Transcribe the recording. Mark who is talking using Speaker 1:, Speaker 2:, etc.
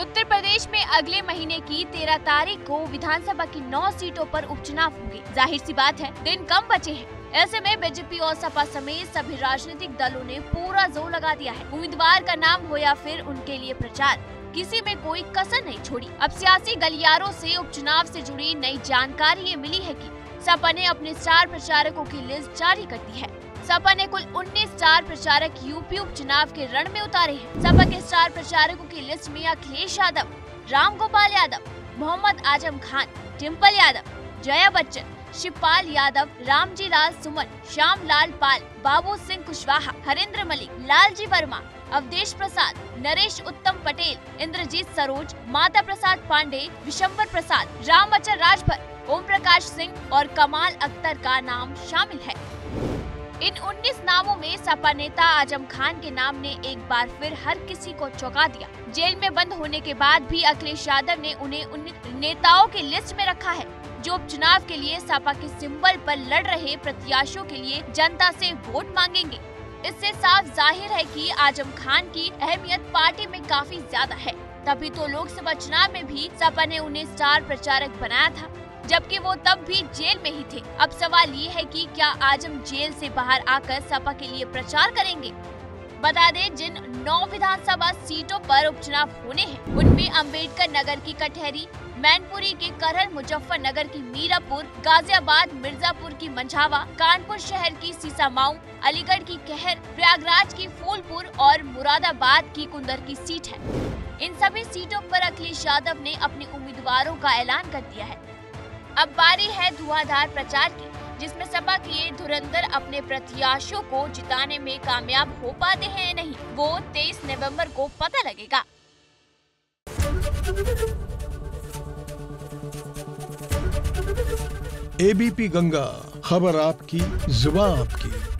Speaker 1: अगले महीने की तेरह तारीख को विधानसभा की नौ सीटों पर उपचुनाव होंगे। ज़ाहिर सी बात है, दिन कम बचे हैं। ऐसे में बीजेपी और सपा समेत सभी राजनीतिक दलों ने पूरा ज़ोर लगा दिया है। उम्मीदवार का नाम हो या फिर उनके लिए प्रचार, किसी में कोई कसर नहीं छोड़ी। अब सियासी गलियारों से उपचुनाव से जुड़ी नई जानकारी ये मिली है कि सपा ने अपने स्टार प्रचारकों की लिस्ट जारी कर दी है। सपा ने कुल 19 स्टार प्रचारक यूपी उपचुनाव के रण में उतारे हैं। सपा के स्टार प्रचारकों की लिस्ट में अखिलेश यादव, राम गोपाल यादव, मोहम्मद आज़म खान टिम्पल यादव, जया बच्चन, शिवपाल यादव, रामजी लाल सुमन श्याम लाल पाल, बाबू सिंह कुशवाहा, हरेंद्र मलिक, लालजी वर्मा, अवधेश प्रसाद, नरेश उत्तम पटेल, इंद्रजीत सरोज, माता प्रसाद पांडे, विशंबर प्रसाद, राम अचर राजभर ओम प्रकाश सिंह और कमाल अख्तर का नाम शामिल है। इन 19 नामों में सपा नेता आज़म खान के नाम ने एक बार फिर हर किसी को चौंका दिया। जेल में बंद होने के बाद भी अखिलेश यादव ने उन्हें उन नेताओं की लिस्ट में रखा है, जो उपचुनाव के लिए सपा के सिंबल पर लड़ रहे प्रत्याशियों के लिए जनता से वोट मांगेंगे। इससे साफ़ ज़ाहिर है कि आज़म खान की अहमियत पार्टी में काफ़ी ज़्यादा है। तभी तो लोकसभा चुनाव में भी सपा ने उन्हें स्टार प्रचारक बनाया था। जबकि वो तब भी जेल में ही थे। अब सवाल ये है कि क्या आज़म जेल से बाहर आकर सपा के लिए प्रचार करेंगे? बता दें, जिन नौ विधानसभा सीटों पर उपचुनाव होने हैं, उनमें अंबेडकर नगर की कटहरी, मैनपुरी के करहल मुजफ्फरनगर की मीरापुर, गाजियाबाद, मिर्जापुर की मंझावा, कानपुर शहर की सीसामाऊ, अलीगढ़ की कहर, प्रयागराज की फूलपुर और मुरादाबाद की कुंदर की सीट है। इन सभी सीटों पर अखिलेश यादव ने अपने उम्मीदवारों का ऐलान कर दिया है। अब बारी है धुआंधार प्रचार की, जिसमें सपा के धुरंधर अपने प्रत्याशियों को जिताने में कामयाब हो पाते हैं या नहीं, वो 23 नवंबर को पता लगेगा।
Speaker 2: एबीपी गंगा, खबर आपकी जुबा आपकी।